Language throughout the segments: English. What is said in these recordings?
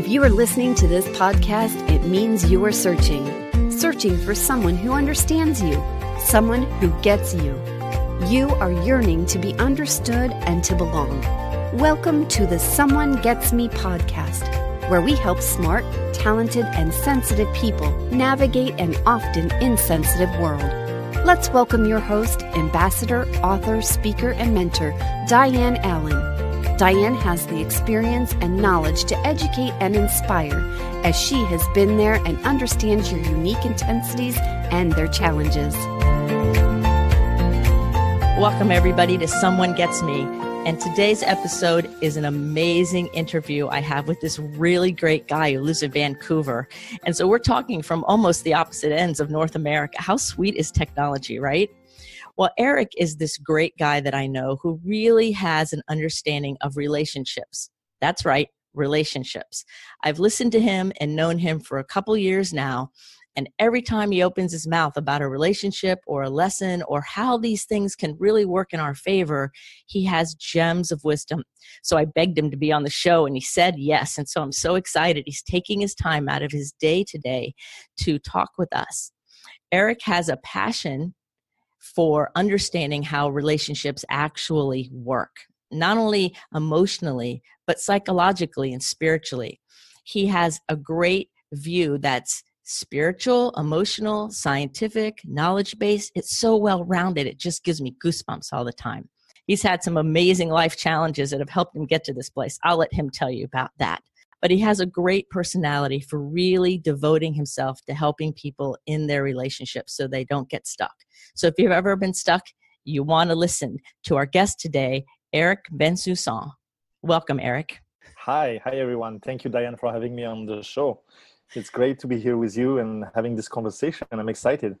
If you are listening to this podcast, it means you are searching. Searching for someone who understands you, someone who gets you. You are yearning to be understood and to belong. Welcome to the Someone Gets Me podcast, where we help smart, talented, and sensitive people navigate an often insensitive world. Let's welcome your host, ambassador, author, speaker, and mentor, Dianne Allen. Dianne has the experience and knowledge to educate and inspire, as she has been there and understands your unique intensities and their challenges. Welcome, everybody, to Someone Gets Me. And today's episode is an amazing interview I have with this really great guy who lives in Vancouver. And so we're talking from almost the opposite ends of North America. How sweet is technology, right? Well, Eric is this great guy that I know who really has an understanding of relationships. That's right, relationships. I've listened to him and known him for a couple years now. And every time he opens his mouth about a relationship or a lesson or how these things can really work in our favor, he has gems of wisdom. So I begged him to be on the show and he said yes. And so I'm so excited. He's taking his time out of his day today to talk with us. Eric has a passion for understanding how relationships actually work, not only emotionally, but psychologically and spiritually. He has a great view that's spiritual, emotional, scientific, knowledge based. It's so well rounded, it just gives me goosebumps all the time. He's had some amazing life challenges that have helped him get to this place. I'll let him tell you about that but he has a great personality for really devoting himself to helping people in their relationships so they don't get stuck. So if you've ever been stuck, you want to listen to our guest today, Eric Bensoussan. Welcome, Eric. Hi, hi everyone. Thank you, Dianne, for having me on the show. It's great to be here with you and having this conversation. I'm excited.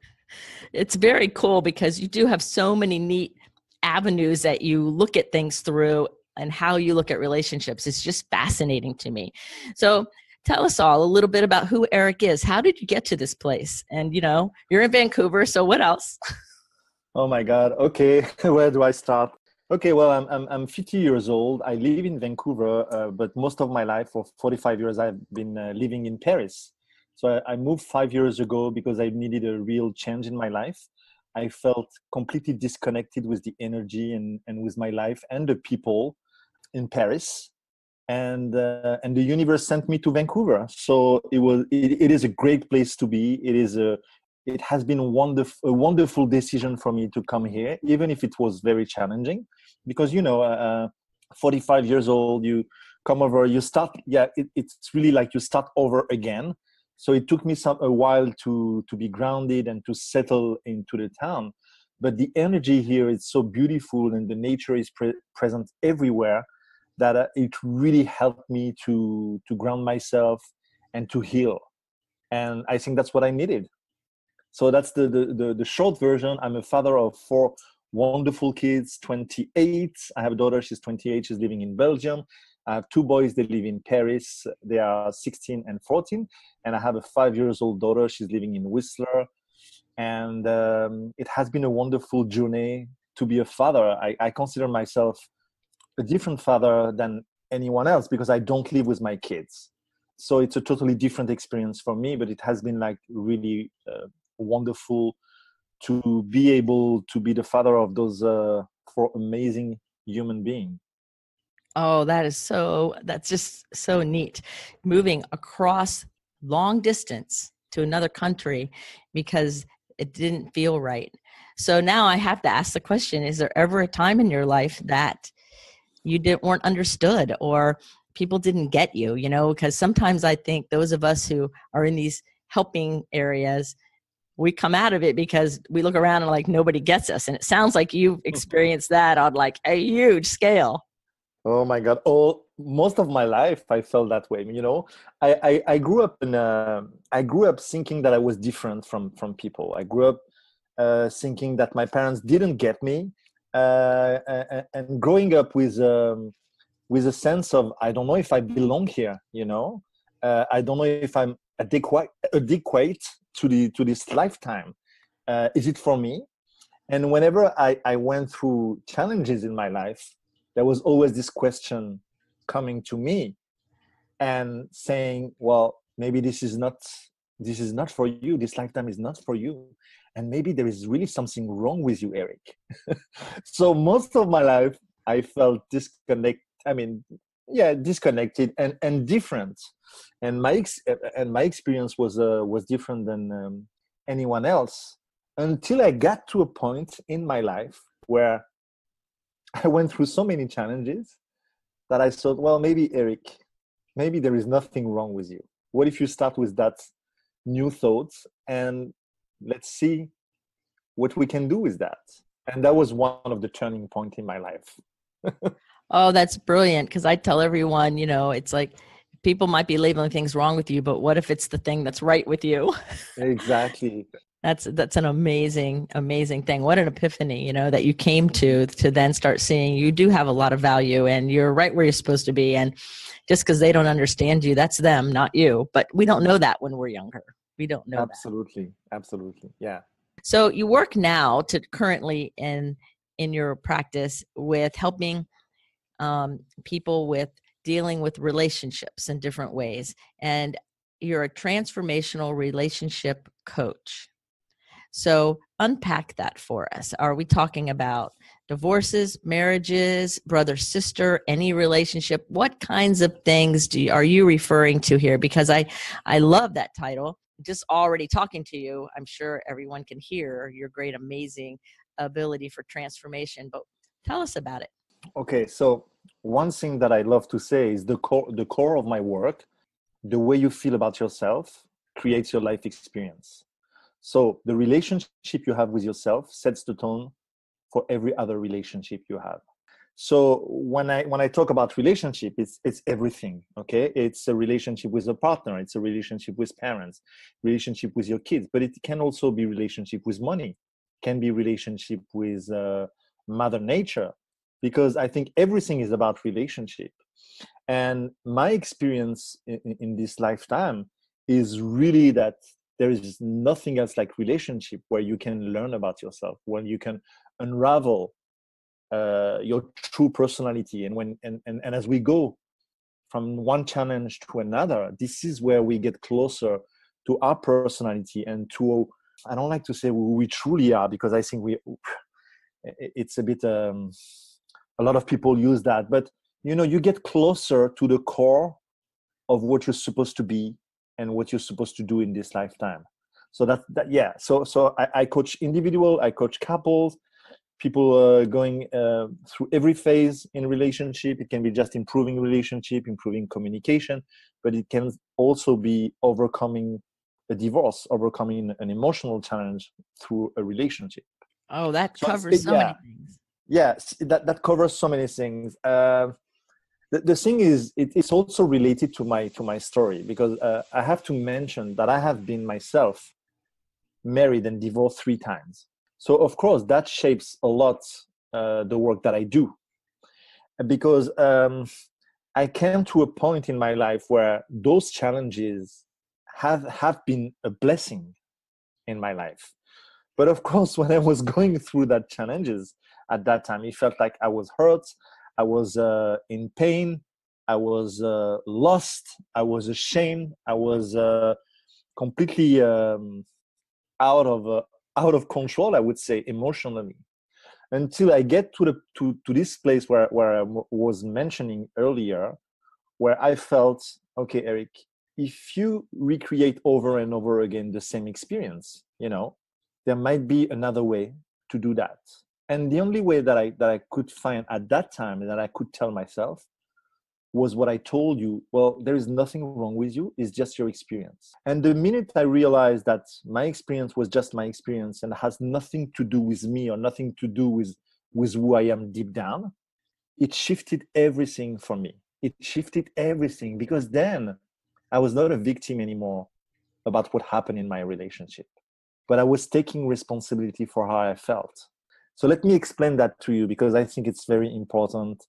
It's very cool because you do have so many neat avenues that you look at things through and how you look at relationships is just fascinating to me. So tell us all a little bit about who Eric is. How did you get to this place? And you know, you're in Vancouver, so what else? oh my God. Okay, where do I start? Okay, well, I'm, I'm, I'm 50 years old. I live in Vancouver, uh, but most of my life, for 45 years, I've been uh, living in Paris. So I, I moved five years ago because I needed a real change in my life. I felt completely disconnected with the energy and, and with my life and the people in Paris. And, uh, and the universe sent me to Vancouver. So it was it, it is a great place to be. It is a it has been wonderful a wonderful decision for me to come here, even if it was very challenging, because you know, uh, 45 years old, you come over, you start. Yeah, it, it's really like you start over again so it took me some a while to to be grounded and to settle into the town. But the energy here is so beautiful and the nature is pre- present everywhere that uh, it really helped me to to ground myself and to heal. And i think that's what i needed. So that's the the, the, the short version. I'm a father of four wonderful kids 28 i have a daughter she's 28 she's living in belgium I have two boys. They live in Paris. They are 16 and 14, and I have a five years old daughter. She's living in Whistler, and um, it has been a wonderful journey to be a father. I, I consider myself a different father than anyone else because I don't live with my kids. So it's a totally different experience for me, but it has been like really uh, wonderful to be able to be the father of those uh, four amazing human beings. Oh, that is so, that's just so neat. Moving across long distance to another country because it didn't feel right. So now I have to ask the question Is there ever a time in your life that you didn't, weren't understood or people didn't get you? You know, because sometimes I think those of us who are in these helping areas, we come out of it because we look around and like nobody gets us. And it sounds like you've mm-hmm. experienced that on like a huge scale. Oh my God! All most of my life, I felt that way. You know, I I, I grew up in a, I grew up thinking that I was different from from people. I grew up uh, thinking that my parents didn't get me, uh, and, and, growing up with um, with a sense of I don't know if I belong here. You know, uh, I don't know if I'm adequate adequate to the to this lifetime. Uh, is it for me? And whenever I, I went through challenges in my life, there was always this question coming to me and saying well maybe this is not this is not for you. This lifetime is not for you. And maybe there is really something wrong with you eric. So most of my life i felt disconnect i mean yeah disconnected and and different. And my ex- and my experience was uh, was different than um, anyone else until i got to a point in my life where i went through so many challenges that i thought well maybe eric maybe there is nothing wrong with you. What if you start with that new thoughts and let's see what we can do with that? And that was one of the turning point in my life. Oh that's brilliant because i tell everyone you know it's like people might be labeling things wrong with you but what if it's the thing that's right with you? Exactly that's that's an amazing amazing thing. What an epiphany you know that you came to to then start seeing you do have a lot of value and you're right where you're supposed to be. And just because they don't understand you that's them not you. But we don't know that when we're younger. We don't know absolutely. That. absolutely. Yeah. So you work now to currently in in your practice with helping um, people with dealing with relationships in different ways. And you're a transformational relationship coach so unpack that for us. Are we talking about divorces, marriages, brother sister, any relationship? What kinds of things do you, are you referring to here? Because I I love that title. Just already talking to you, I'm sure everyone can hear your great amazing ability for transformation, but tell us about it. Okay, so one thing that I love to say is the core the core of my work, the way you feel about yourself creates your life experience so the relationship you have with yourself sets the tone for every other relationship you have. So when I when I talk about relationship, it's it's everything. Okay, it's a relationship with a partner, it's a relationship with parents, relationship with your kids, but it can also be relationship with money, can be relationship with uh, Mother Nature, because I think everything is about relationship. And my experience in, in this lifetime is really that there is nothing else like relationship where you can learn about yourself when you can unravel uh, your true personality. And when and, and and as we go from one challenge to another this is where we get closer to our personality and to i don't like to say who we truly are because i think we it's a bit um, a lot of people use that but you know you get closer to the core of what you're supposed to be and what you're supposed to do in this lifetime. So that, that yeah so so I, I coach individual i coach couples. People uh, going uh, through every phase in relationship. It can be just improving relationship improving communication but it can also be overcoming a divorce overcoming an emotional challenge through a relationship. Oh that covers so, so yeah, many things. Yes that, that covers so many things. Uh, the, the thing is it, it's also related to my to my story because uh, i have to mention that i have been myself married and divorced three times. So of course that shapes a lot uh, the work that i do. Because um, i came to a point in my life where those challenges have have been a blessing in my life. But of course when i was going through that challenges at that time it felt like i was hurt I was uh, in pain. I was uh, lost. I was ashamed. I was uh, completely um, out of uh, out of control. I would say emotionally, until I get to the to, to this place where where I was mentioning earlier, where I felt okay, Eric. If you recreate over and over again the same experience, you know, there might be another way to do that and the only way that i that i could find at that time that i could tell myself was what i told you well there is nothing wrong with you it's just your experience. And the minute i realized that my experience was just my experience and has nothing to do with me or nothing to do with with who i am deep down it shifted everything for me. It shifted everything because then i was not a victim anymore about what happened in my relationship but i was taking responsibility for how i felt so let me explain that to you because I think it's very important.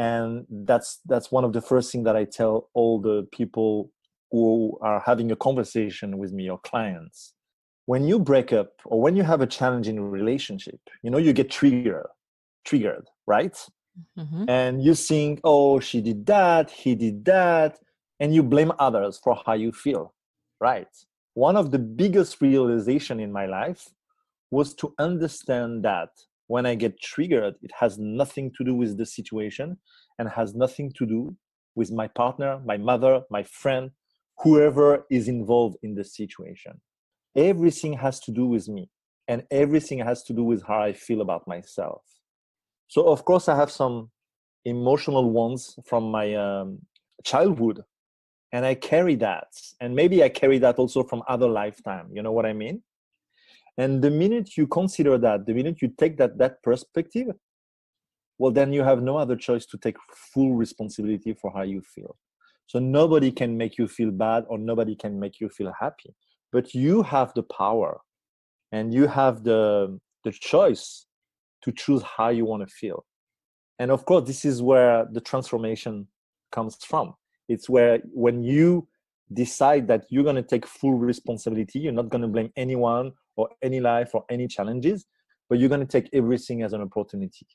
And that's that's one of the first things that I tell all the people who are having a conversation with me or clients. When you break up or when you have a challenging relationship, you know, you get triggered, triggered, right? Mm-hmm. And you think, oh, she did that, he did that, and you blame others for how you feel right one of the biggest realization in my life was to understand that when i get triggered it has nothing to do with the situation and has nothing to do with my partner my mother my friend whoever is involved in the situation. Everything has to do with me and everything has to do with how i feel about myself. So of course i have some emotional ones from my um, childhood and i carry that. And maybe i carry that also from other lifetime you know what i mean and the minute you consider that the minute you take that that perspective well then you have no other choice to take full responsibility for how you feel. So nobody can make you feel bad or nobody can make you feel happy but you have the power and you have the the choice to choose how you want to feel. And of course this is where the transformation comes from. It's where when you decide that you're going to take full responsibility you're not going to blame anyone or any life or any challenges but you're going to take everything as an opportunity.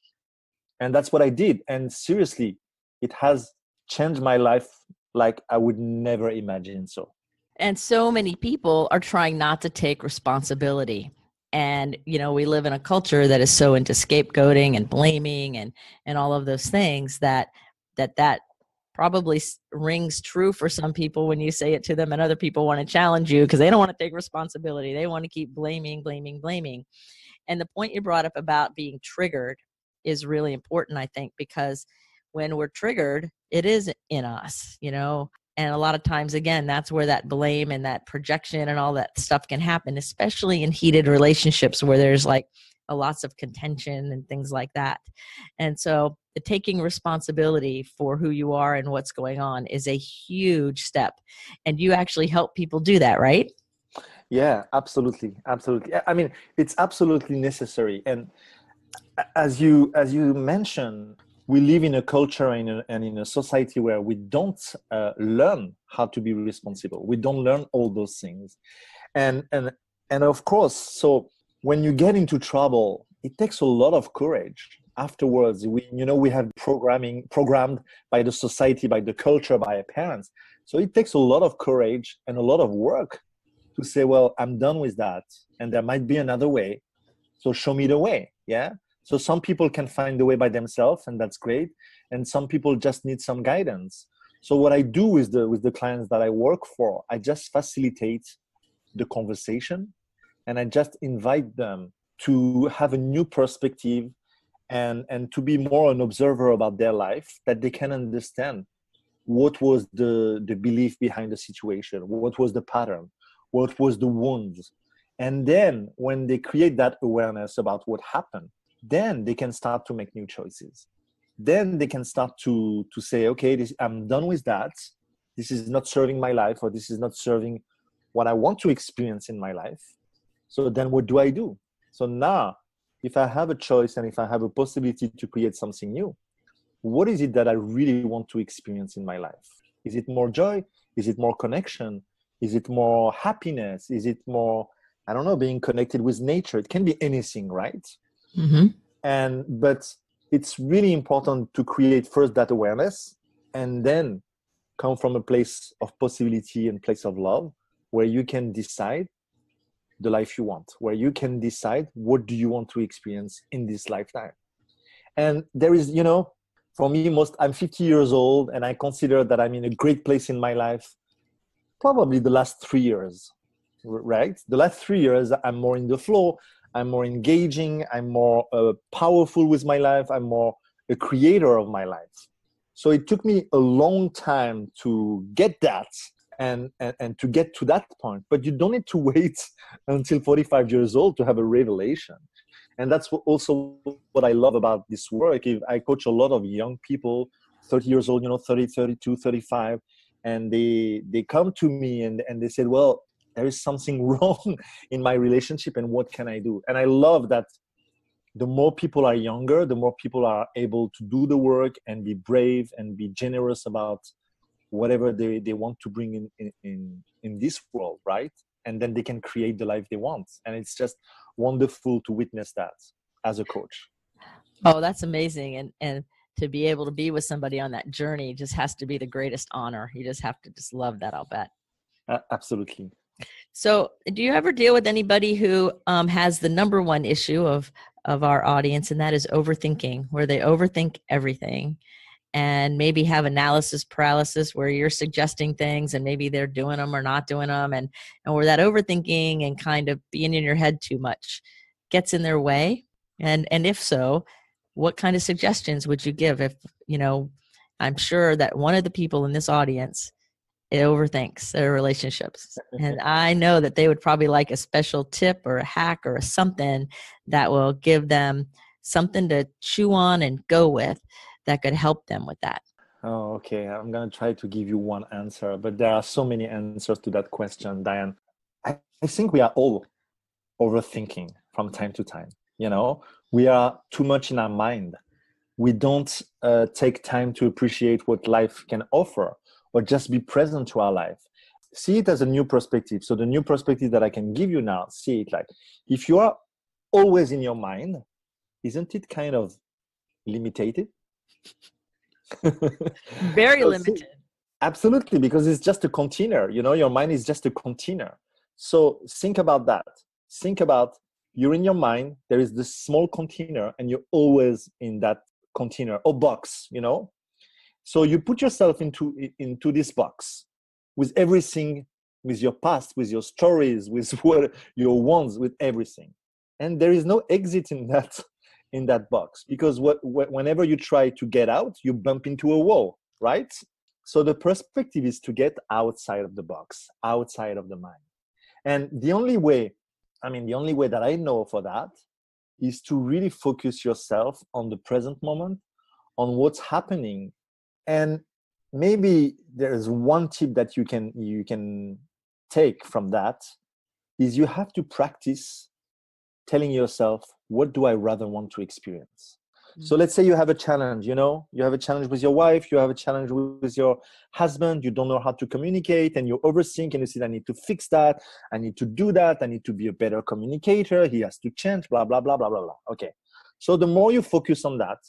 And that's what i did. And seriously it has changed my life like i would never imagine so. And so many people are trying not to take responsibility. And you know we live in a culture that is so into scapegoating and blaming and and all of those things that that that probably rings true for some people when you say it to them and other people want to challenge you because they don't want to take responsibility. They want to keep blaming blaming blaming. And the point you brought up about being triggered is really important i think because when we're triggered it is in us you know? And a lot of times again that's where that blame and that projection and all that stuff can happen especially in heated relationships where there's like a lots of contention and things like that. And so the taking responsibility for who you are and what's going on is a huge step and you actually help people do that right? Yeah absolutely absolutely. I mean it's absolutely necessary and as you as you mentioned we live in a culture and in a, and in a society where we don't uh, learn how to be responsible. We don't learn all those things. And and and of course so when you get into trouble it takes a lot of courage afterwards we you know we have programming programmed by the society by the culture by our parents. So it takes a lot of courage and a lot of work to say well i'm done with that and there might be another way. So show me the way. Yeah? So some people can find the way by themselves and that's great and some people just need some guidance. So what i do with the with the clients that i work for i just facilitate the conversation and i just invite them to have a new perspective and and to be more an observer about their life that they can understand what was the the belief behind the situation what was the pattern what was the wounds. And then when they create that awareness about what happened then they can start to make new choices. Then they can start to to say okay this, i'm done with that. This is not serving my life or this is not serving what i want to experience in my life. So then what do i do? So now if i have a choice and if i have a possibility to create something new what is it that i really want to experience in my life? Is it more joy? Is it more connection? Is it more happiness? Is it more i don't know being connected with nature? It can be anything right? Mm-hmm. and but it's really important to create first that awareness and then come from a place of possibility and place of love where you can decide the life you want where you can decide what do you want to experience in this lifetime. And there is you know for me most i'm 50 years old and i consider that i'm in a great place in my life probably the last three years right? The last three years i'm more in the flow i'm more engaging i'm more uh, powerful with my life i'm more a creator of my life. So it took me a long time to get that and, and, and to get to that point but you don't need to wait until 45 years old to have a revelation. And that's also what i love about this work. If i coach a lot of young people 30 years old you know 30 32 35 and they they come to me and and they said well there is something wrong in my relationship and what can i do? And i love that the more people are younger the more people are able to do the work and be brave and be generous about whatever they, they want to bring in, in in in this world right and then they can create the life they want and it's just wonderful to witness that as a coach oh that's amazing and and to be able to be with somebody on that journey just has to be the greatest honor. You just have to just love that, I'll bet. Uh, absolutely. So, do you ever deal with anybody who um, has the number one issue of of our audience, and that is overthinking, where they overthink everything, and maybe have analysis paralysis, where you're suggesting things, and maybe they're doing them or not doing them, and and where that overthinking and kind of being in your head too much gets in their way, and and if so, what kind of suggestions would you give if you know? I'm sure that one of the people in this audience it overthinks their relationships. and I know that they would probably like a special tip or a hack or a something that will give them something to chew on and go with that could help them with that. Oh, okay. I'm going to try to give you one answer, but there are so many answers to that question, Dianne. I, I think we are all overthinking from time to time. You know, we are too much in our mind. We don't uh, take time to appreciate what life can offer or just be present to our life see it as a new perspective so the new perspective that i can give you now see it like if you are always in your mind isn't it kind of limited very limited. absolutely because it's just a container you know your mind is just a container. So think about that. Think about you're in your mind there is this small container and you're always in that container or box you know? So you put yourself into into this box with everything, with your past, with your stories, with what your wants, with everything, and there is no exit in that in that box. Because what, whenever you try to get out, you bump into a wall, right? So the perspective is to get outside of the box, outside of the mind, and the only way, I mean, the only way that I know for that is to really focus yourself on the present moment on what's happening. And maybe there's one tip that you can you can take from that is you have to practice telling yourself what do i rather want to experience? Mm-hmm. so let's say you have a challenge you know? You have a challenge with your wife you have a challenge with your husband you don't know how to communicate and you overthink and you say i need to fix that i need to do that i need to be a better communicator he has to change blah blah blah blah blah blah. Okay. So the more you focus on that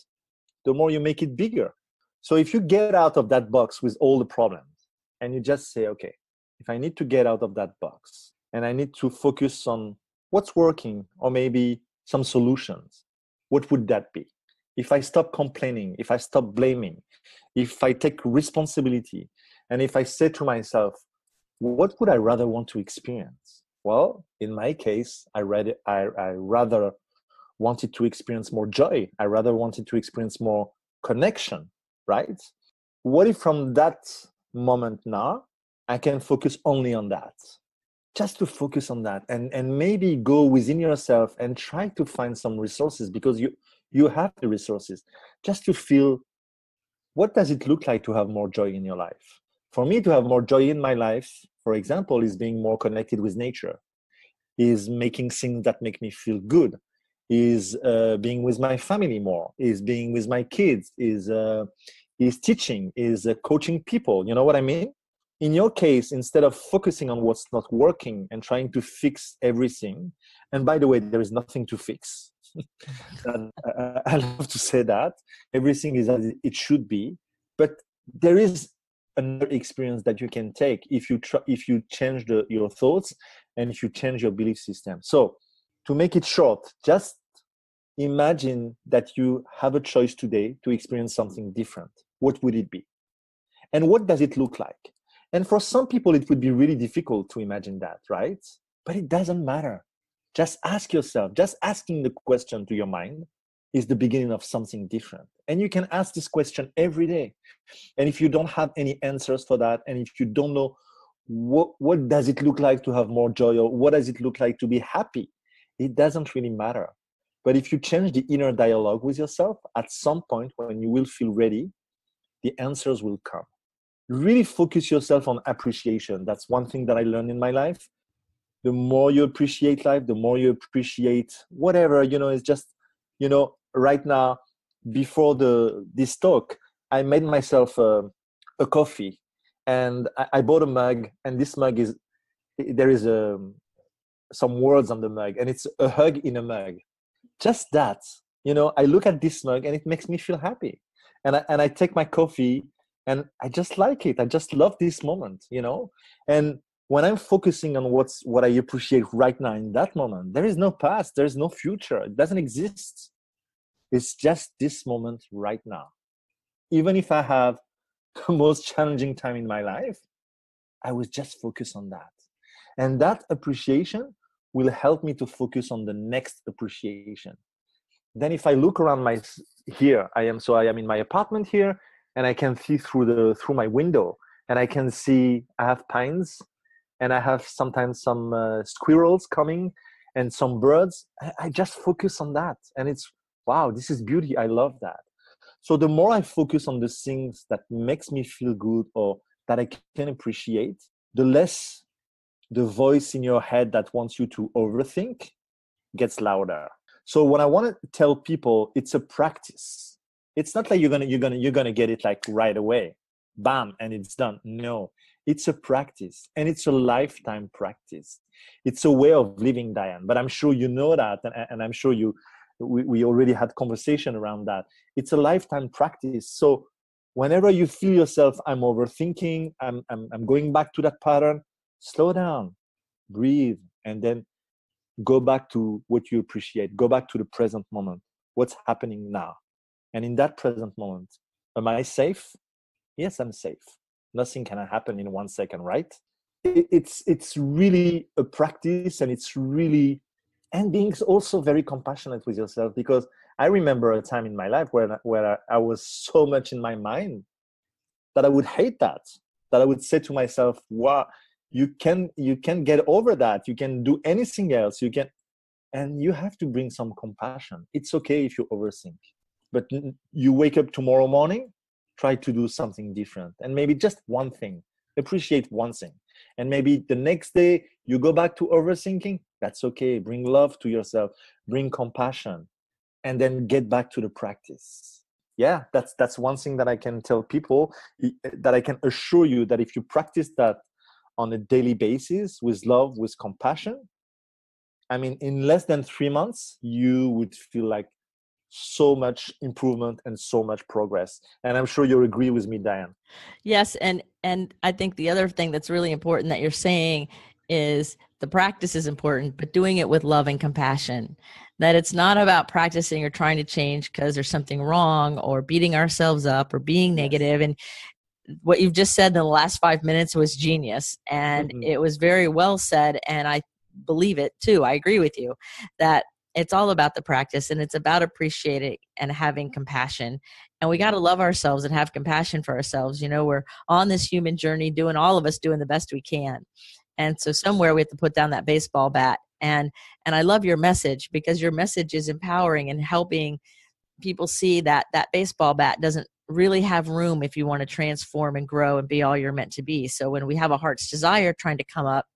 the more you make it bigger. So if you get out of that box with all the problems and you just say, okay, if I need to get out of that box and I need to focus on what's working or maybe some solutions, what would that be? If I stop complaining, if I stop blaming, if I take responsibility, and if I say to myself, what would I rather want to experience? Well, in my case, I, read, I, I rather wanted to experience more joy. I rather wanted to experience more connection right? What if from that moment now, I can focus only on that? Just to focus on that and, and maybe go within yourself and try to find some resources because you you have the resources just to feel what does it look like to have more joy in your life? For me to have more joy in my life for example is being more connected with nature is making things that make me feel good is uh, being with my family more is being with my kids is uh, is teaching is uh, coaching people. You know what i mean in your case instead of focusing on what's not working and trying to fix everything and by the way there is nothing to fix i love to say that everything is as it should be but there is another experience that you can take if you try if you change the, your thoughts and if you change your belief system so to make it short just imagine that you have a choice today to experience something different. What would it be? And what does it look like? And for some people, it would be really difficult to imagine that, right? But it doesn't matter. Just ask yourself, just asking the question to your mind is the beginning of something different. And you can ask this question every day. And if you don't have any answers for that, and if you don't know what, what does it look like to have more joy or what does it look like to be happy, it doesn't really matter but if you change the inner dialogue with yourself, at some point when you will feel ready, the answers will come. Really focus yourself on appreciation. That's one thing that I learned in my life. The more you appreciate life, the more you appreciate whatever, you know, it's just, you know, right now, before the this talk, I made myself a, a coffee and I, I bought a mug and this mug is there is a some words on the mug and it's a hug in a mug just that you know i look at this mug and it makes me feel happy and I, and I take my coffee and I just like it. I just love this moment, you know. And when I'm focusing on what's what I appreciate right now in that moment, there is no past, there is no future. It doesn't exist. It's just this moment right now. Even if I have the most challenging time in my life, I was just focus on that. And that appreciation will help me to focus on the next appreciation. Then if I look around my here, I am so I am in my apartment here and I can see through the through my window and I can see I have pines and I have sometimes some uh, squirrels coming and some birds. I just focus on that and it's wow, this is beauty. I love that. So the more I focus on the things that makes me feel good or that I can appreciate, the less the voice in your head that wants you to overthink gets louder. So what I want to tell people, it's a practice. It's not like you're gonna you're gonna you're gonna get it like right away, bam, and it's done. No, it's a practice, and it's a lifetime practice. It's a way of living, Dianne. But I'm sure you know that, and, and I'm sure you we, we already had conversation around that. It's a lifetime practice. So whenever you feel yourself, I'm overthinking, I'm I'm, I'm going back to that pattern slow down, breathe, and then go back to what you appreciate. Go back to the present moment. What's happening now? And in that present moment, am I safe? Yes, I'm safe. Nothing can happen in one second, right? It's it's really a practice, and it's really and being also very compassionate with yourself because I remember a time in my life where where I was so much in my mind that I would hate that. That I would say to myself, "Wow, you can you can get over that you can do anything else you can and you have to bring some compassion it's okay if you overthink but you wake up tomorrow morning try to do something different and maybe just one thing appreciate one thing. And maybe the next day you go back to overthinking that's okay bring love to yourself bring compassion and then get back to the practice. Yeah that's that's one thing that i can tell people that i can assure you that if you practice that on a daily basis with love, with compassion, I mean, in less than three months, you would feel like so much improvement and so much progress. And I'm sure you'll agree with me, Dianne. Yes, and and I think the other thing that's really important that you're saying is the practice is important, but doing it with love and compassion. That it's not about practicing or trying to change because there's something wrong or beating ourselves up or being negative. And what you've just said in the last five minutes was genius and mm-hmm. it was very well said and i believe it too i agree with you that it's all about the practice and it's about appreciating and having compassion and we got to love ourselves and have compassion for ourselves you know we're on this human journey doing all of us doing the best we can and so somewhere we have to put down that baseball bat and and i love your message because your message is empowering and helping people see that that baseball bat doesn't really have room if you want to transform and grow and be all you're meant to be. So when we have a heart's desire trying to come up,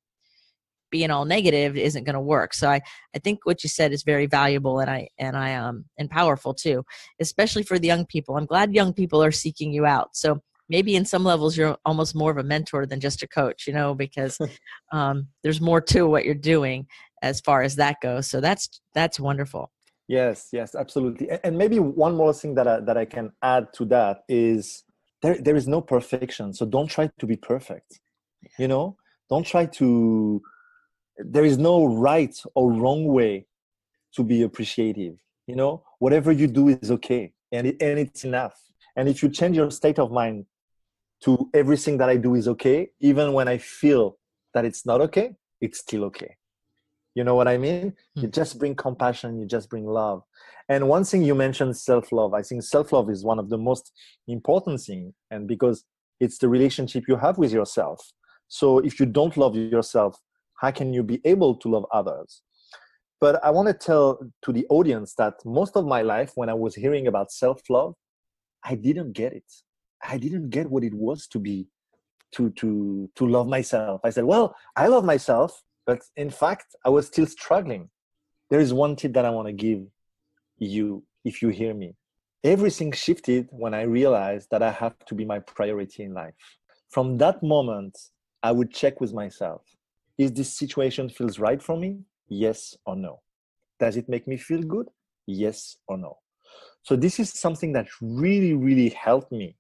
being all negative isn't going to work. So I, I think what you said is very valuable and I and I um and powerful too, especially for the young people. I'm glad young people are seeking you out. So maybe in some levels you're almost more of a mentor than just a coach, you know, because um, there's more to what you're doing as far as that goes. So that's that's wonderful. Yes, yes, absolutely. And maybe one more thing that I, that I can add to that is there there is no perfection. So don't try to be perfect. You know, don't try to. There is no right or wrong way to be appreciative. You know, whatever you do is okay, and it, and it's enough. And if you change your state of mind to everything that I do is okay, even when I feel that it's not okay, it's still okay you know what i mean mm-hmm. you just bring compassion you just bring love and one thing you mentioned self-love i think self-love is one of the most important thing and because it's the relationship you have with yourself so if you don't love yourself how can you be able to love others but i want to tell to the audience that most of my life when i was hearing about self-love i didn't get it i didn't get what it was to be to to to love myself i said well i love myself but in fact, I was still struggling. There is one tip that I want to give you if you hear me. Everything shifted when I realized that I have to be my priority in life. From that moment, I would check with myself is this situation feels right for me? Yes or no? Does it make me feel good? Yes or no? So this is something that really, really helped me,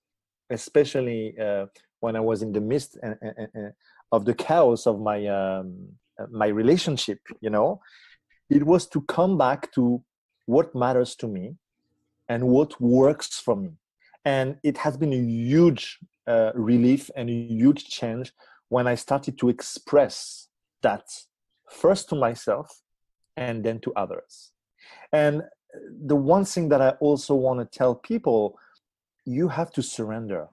especially uh, when I was in the midst uh, uh, uh, of the chaos of my um, my relationship. You know, it was to come back to what matters to me and what works for me. And it has been a huge uh, relief and a huge change when I started to express that first to myself and then to others. And the one thing that I also want to tell people you have to surrender.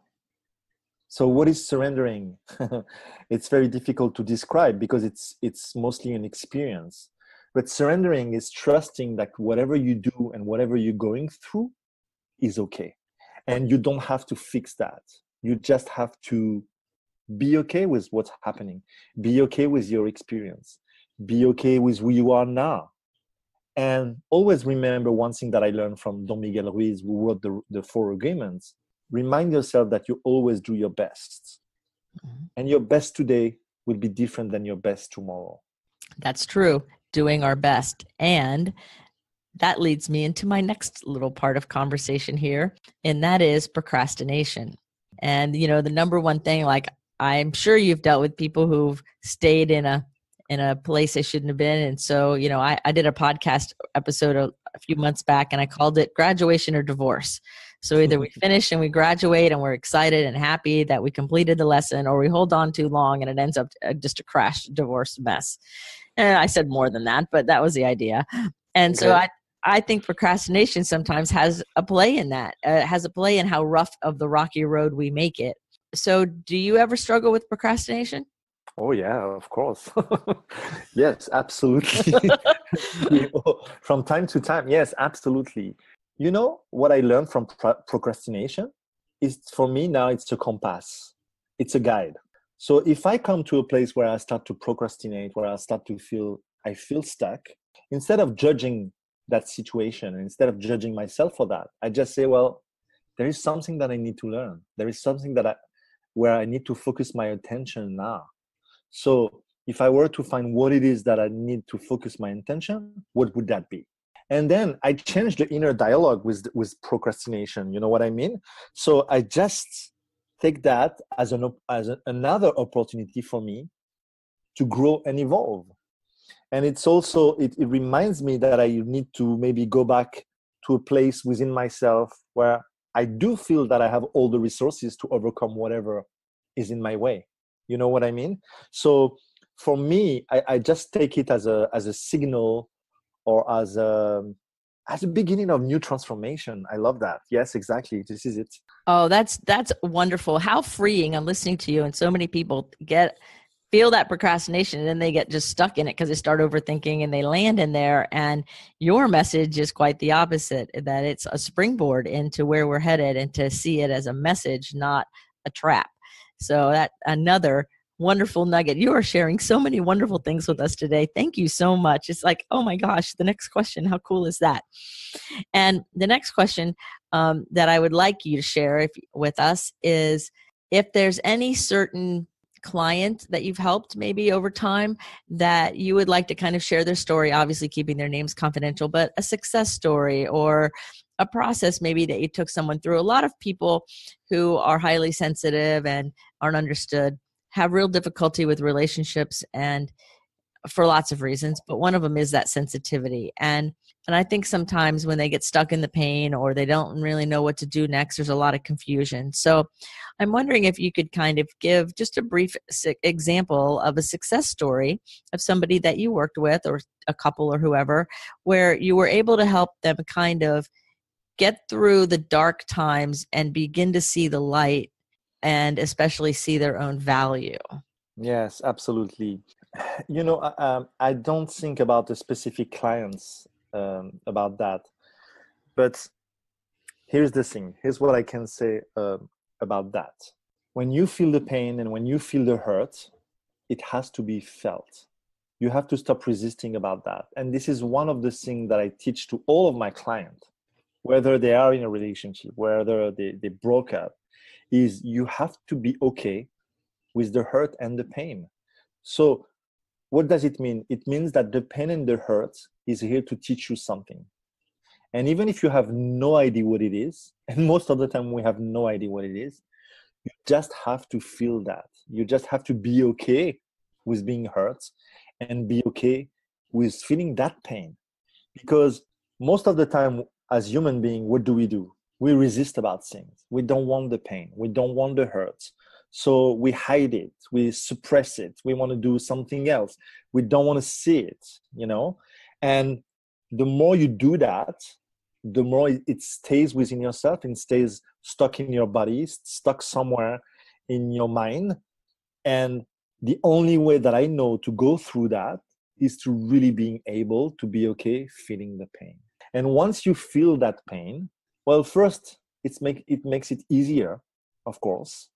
So what is surrendering? it's very difficult to describe because it's it's mostly an experience. But surrendering is trusting that whatever you do and whatever you're going through is okay. And you don't have to fix that. You just have to be okay with what's happening. Be okay with your experience. Be okay with who you are now. And always remember one thing that I learned from Don Miguel Ruiz, who wrote the, the Four Agreements. Remind yourself that you always do your best. Mm-hmm. And your best today will be different than your best tomorrow. That's true. Doing our best. And that leads me into my next little part of conversation here, and that is procrastination. And, you know, the number one thing, like, I'm sure you've dealt with people who've stayed in a in a place they shouldn't have been. And so, you know, I, I did a podcast episode a, a few months back and I called it graduation or divorce. So either we finish and we graduate and we're excited and happy that we completed the lesson, or we hold on too long and it ends up uh, just a crash divorce mess. And I said more than that, but that was the idea. And okay. so I, I think procrastination sometimes has a play in that. Uh, has a play in how rough of the rocky road we make it. So, do you ever struggle with procrastination? Oh yeah, of course. yes, absolutely. from time to time, yes, absolutely. You know what I learned from pro- procrastination is for me now it's a compass. It's a guide. So if I come to a place where I start to procrastinate, where I start to feel I feel stuck, instead of judging that situation, instead of judging myself for that, I just say, well, there is something that I need to learn. There is something that I where I need to focus my attention now. So if I were to find what it is that I need to focus my attention, what would that be? And then I change the inner dialogue with with procrastination. You know what I mean? So I just take that as an as another opportunity for me to grow and evolve. And it's also it, it reminds me that I need to maybe go back to a place within myself where I do feel that I have all the resources to overcome whatever is in my way. You know what I mean? So for me, I, I just take it as a as a signal or as a as a beginning of new transformation. I love that. Yes, exactly. This is it. Oh, that's that's wonderful. How freeing! I'm listening to you, and so many people get feel that procrastination and then they get just stuck in it because they start overthinking and they land in there and your message is quite the opposite that it's a springboard into where we're headed and to see it as a message not a trap. So that another wonderful nugget. You are sharing so many wonderful things with us today. Thank you so much. It's like oh my gosh the next question how cool is that? And the next question um, that i would like you to share if, with us is if there's any certain client that you've helped maybe over time that you would like to kind of share their story obviously keeping their names confidential but a success story or a process maybe that you took someone through. A lot of people who are highly sensitive and aren't understood have real difficulty with relationships and for lots of reasons but one of them is that sensitivity. And and i think sometimes when they get stuck in the pain or they don't really know what to do next there's a lot of confusion. So i'm wondering if you could kind of give just a brief example of a success story of somebody that you worked with or a couple or whoever where you were able to help them kind of get through the dark times and begin to see the light and especially see their own value. Yes absolutely. You know um, i don't think about the specific clients um, about that. But here's the thing. Here's what i can say uh, about that. When you feel the pain and when you feel the hurt it has to be felt. You have to stop resisting about that. And this is one of the things that i teach to all of my clients whether they are in a relationship whether they, they broke up is you have to be okay with the hurt and the pain. So what does it mean? It means that the pain and the hurt is here to teach you something. And even if you have no idea what it is, and most of the time we have no idea what it is, you just have to feel that. You just have to be okay with being hurt and be okay with feeling that pain. Because most of the time, as human being, what do we do? We resist about things. We don't want the pain. We don't want the hurt. So we hide it. We suppress it. We want to do something else. We don't want to see it, you know? And the more you do that, the more it stays within yourself and stays stuck in your body, stuck somewhere in your mind. And the only way that I know to go through that is to really being able to be okay feeling the pain. And once you feel that pain, well, first it's make it makes it easier, of course.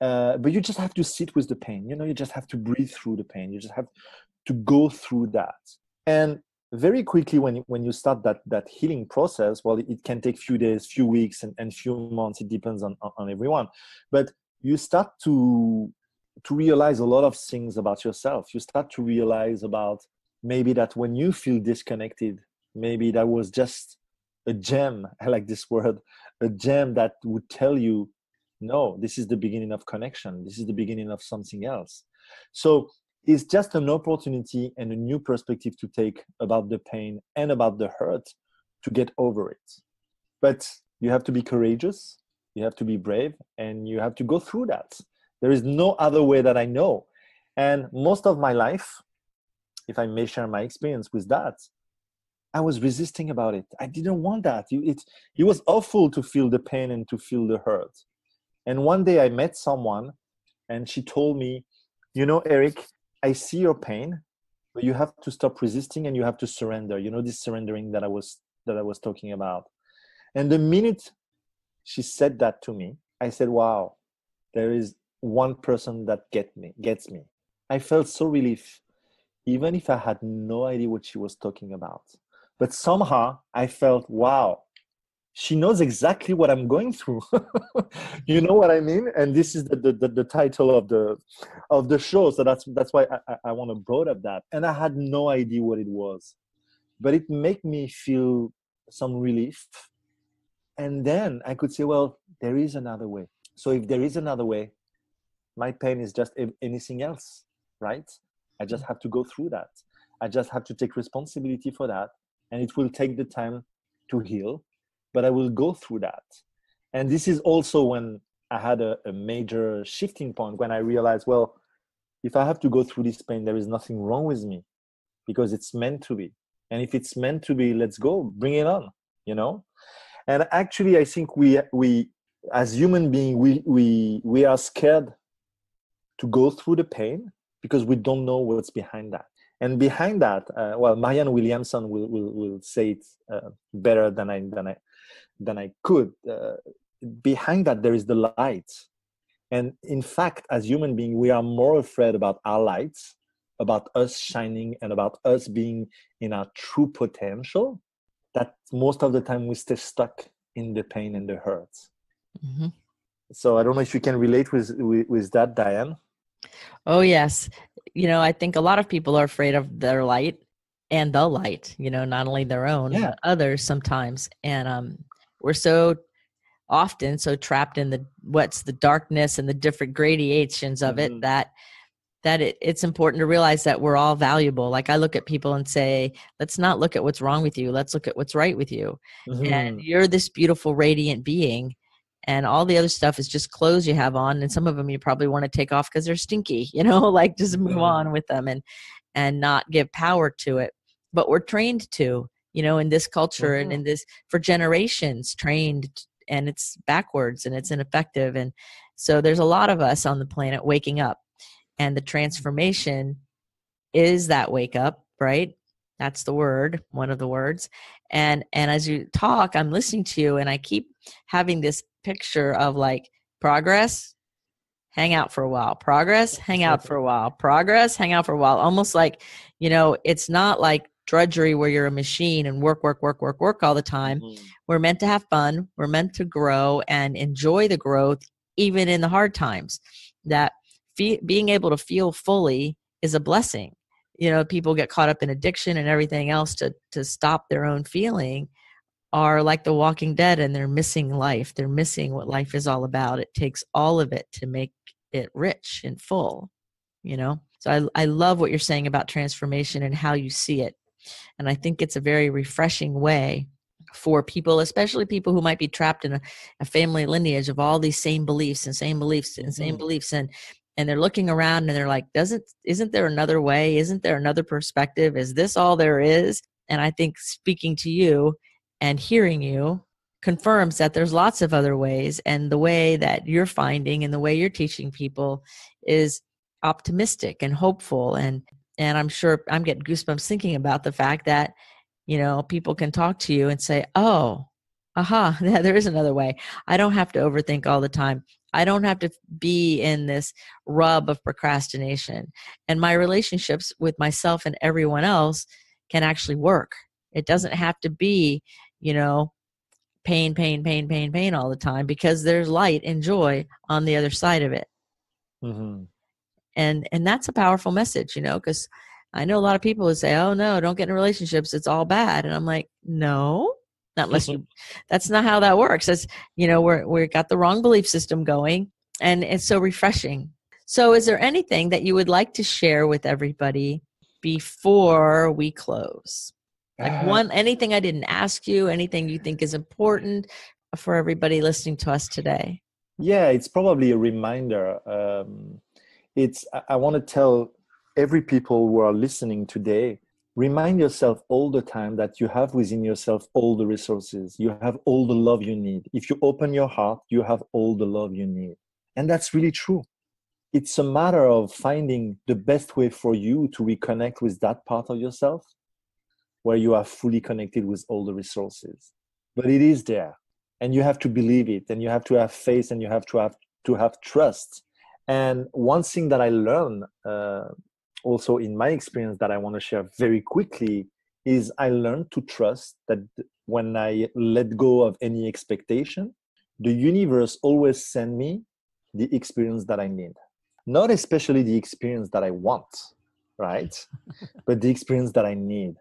Uh, but you just have to sit with the pain. You know, you just have to breathe through the pain. You just have to go through that. And very quickly when when you start that that healing process well it can take few days few weeks and, and few months it depends on on everyone but you start to to realize a lot of things about yourself you start to realize about maybe that when you feel disconnected maybe that was just a gem i like this word a gem that would tell you no this is the beginning of connection this is the beginning of something else so it's just an opportunity and a new perspective to take about the pain and about the hurt to get over it. But you have to be courageous, you have to be brave, and you have to go through that. There is no other way that I know. And most of my life, if I may share my experience with that, I was resisting about it. I didn't want that. It, it was awful to feel the pain and to feel the hurt. And one day I met someone and she told me, You know, Eric, I see your pain, but you have to stop resisting and you have to surrender. You know this surrendering that I was that I was talking about. And the minute she said that to me, I said, "Wow, there is one person that get me gets me." I felt so relief, even if I had no idea what she was talking about. But somehow I felt, "Wow, she knows exactly what i'm going through. You know what i mean? And this is the, the, the, title of the of the show. So that's that's why i, I want to brought up that. And i had no idea what it was but it made me feel some relief. And then i could say well there is another way. So if there is another way my pain is just anything else right? I just have to go through that. I just have to take responsibility for that. And it will take the time to heal but I will go through that. And this is also when I had a, a major shifting point when I realized, well, if I have to go through this pain, there is nothing wrong with me because it's meant to be. And if it's meant to be, let's go, bring it on, you know? And actually, I think we, we as human beings, we, we, we are scared to go through the pain because we don't know what's behind that. And behind that, uh, well, Marianne Williamson will, will, will say it uh, better than I, than I, than I could. Uh, behind that, there is the light. And in fact, as human beings, we are more afraid about our lights, about us shining, and about us being in our true potential. That most of the time we stay stuck in the pain and the hurt. Mm-hmm. So I don't know if you can relate with, with, with that, Dianne. Oh yes, you know I think a lot of people are afraid of their light and the light. You know, not only their own, yeah. but others sometimes. And um, we're so often so trapped in the what's the darkness and the different gradations of mm-hmm. it that that it, it's important to realize that we're all valuable like i look at people and say let's not look at what's wrong with you let's look at what's right with you mm-hmm. and you're this beautiful radiant being and all the other stuff is just clothes you have on and some of them you probably want to take off because they're stinky you know like just move mm-hmm. on with them and and not give power to it but we're trained to you know in this culture mm-hmm. and in this for generations trained and it's backwards and it's ineffective and so there's a lot of us on the planet waking up and the transformation is that wake up right that's the word one of the words and and as you talk i'm listening to you and i keep having this picture of like progress hang out for a while progress hang out for a while progress hang out for a while almost like you know it's not like drudgery where you're a machine and work, work, work, work, work all the time. Mm-hmm. We're meant to have fun. We're meant to grow and enjoy the growth, even in the hard times. That fe- being able to feel fully is a blessing. You know, people get caught up in addiction and everything else to to stop their own feeling. are like the walking dead and they're missing life. They're missing what life is all about. It takes all of it to make it rich and full, you know? So I, I love what you're saying about transformation and how you see it. And I think it's a very refreshing way for people, especially people who might be trapped in a, a family lineage of all these same beliefs and same beliefs and same mm-hmm. beliefs. And and they're looking around and they're like, doesn't isn't there another way? Isn't there another perspective? Is this all there is? And I think speaking to you and hearing you confirms that there's lots of other ways and the way that you're finding and the way you're teaching people is optimistic and hopeful and and I'm sure I'm getting goosebumps thinking about the fact that you know people can talk to you and say oh aha yeah, there is another way. I don't have to overthink all the time. I don't have to be in this rub of procrastination and my relationships with myself and everyone else can actually work. It doesn't have to be you know pain pain pain pain pain all the time because there's light and joy on the other side of it. Mm-hmm. And and that's a powerful message you know because i know a lot of people who say oh no don't get in relationships it's all bad and i'm like no not unless you that's not how that works it's you know we're we got the wrong belief system going and it's so refreshing so is there anything that you would like to share with everybody before we close like uh, one anything I didn't ask you, anything you think is important for everybody listening to us today? Yeah, it's probably a reminder. Um, it's I, want to tell every people who are listening today remind yourself all the time that you have within yourself all the resources. You have all the love you need. If you open your heart you have all the love you need. And that's really true. It's a matter of finding the best way for you to reconnect with that part of yourself where you are fully connected with all the resources. But it is there and you have to believe it and you have to have faith and you have to have to have trust and one thing that i learned uh, also in my experience that i want to share very quickly is i learned to trust that when i let go of any expectation the universe always send me the experience that i need. Not especially the experience that i want right? But the experience that i need.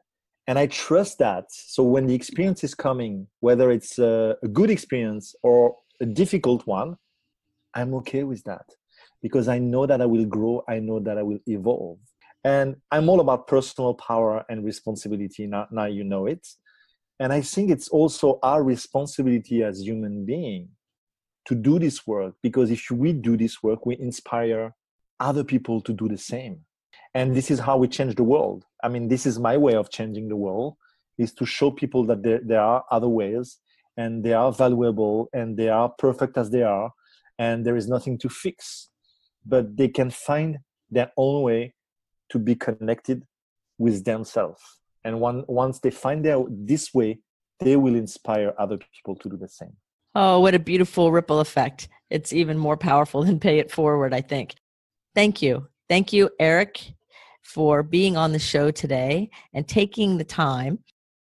And i trust that so when the experience is coming whether it's a, a, good experience or a difficult one i'm okay with that because i know that i will grow i know that i will evolve. And i'm all about personal power and responsibility now, now you know it. And i think it's also our responsibility as human being to do this work because if we do this work we inspire other people to do the same. And this is how we change the world. I mean this is my way of changing the world is to show people that there, there are other ways and they are valuable and they are perfect as they are and there is nothing to fix but they can find their own way to be connected with themselves. And one, once they find their this way they will inspire other people to do the same. Oh what a beautiful ripple effect. It's even more powerful than pay it forward i think. Thank you. Thank you eric for being on the show today and taking the time.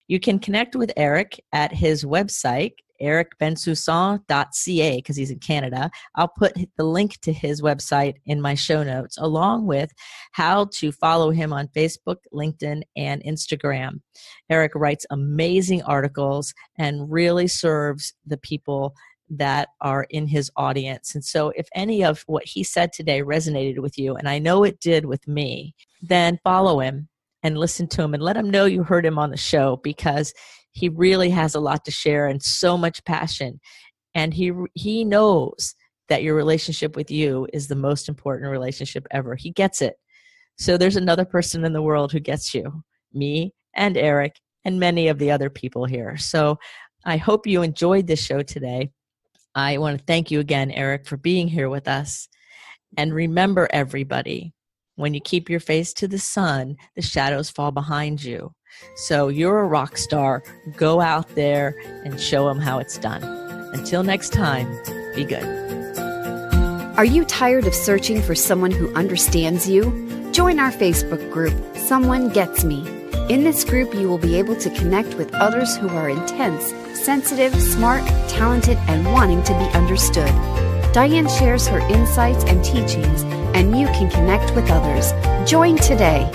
You can connect with Eric at his website, ericbensoussan.ca, because he's in Canada. I'll put the link to his website in my show notes, along with how to follow him on Facebook, LinkedIn, and Instagram. Eric writes amazing articles and really serves the people that are in his audience. And so, if any of what he said today resonated with you, and I know it did with me, then follow him and listen to him and let him know you heard him on the show because he really has a lot to share and so much passion. And he he knows that your relationship with you is the most important relationship ever. He gets it. So there's another person in the world who gets you, me and Eric and many of the other people here. So I hope you enjoyed this show today. I want to thank you again, Eric, for being here with us. And remember, everybody, when you keep your face to the sun, the shadows fall behind you. So you're a rock star. Go out there and show them how it's done. Until next time, be good. Are you tired of searching for someone who understands you? Join our Facebook group, Someone Gets Me. In this group, you will be able to connect with others who are intense sensitive, smart, talented, and wanting to be understood. Dianne shares her insights and teachings, and you can connect with others. Join today.